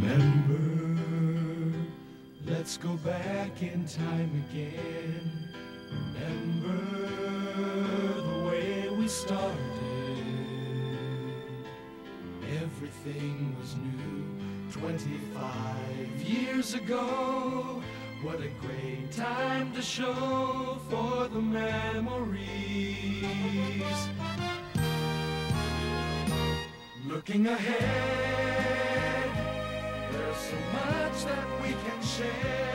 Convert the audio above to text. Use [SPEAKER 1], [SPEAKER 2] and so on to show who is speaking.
[SPEAKER 1] Remember, let's go back in time again. Remember the way we started. Everything was new 25 years ago. What a great time to show for the memories. Looking ahead, that we can share.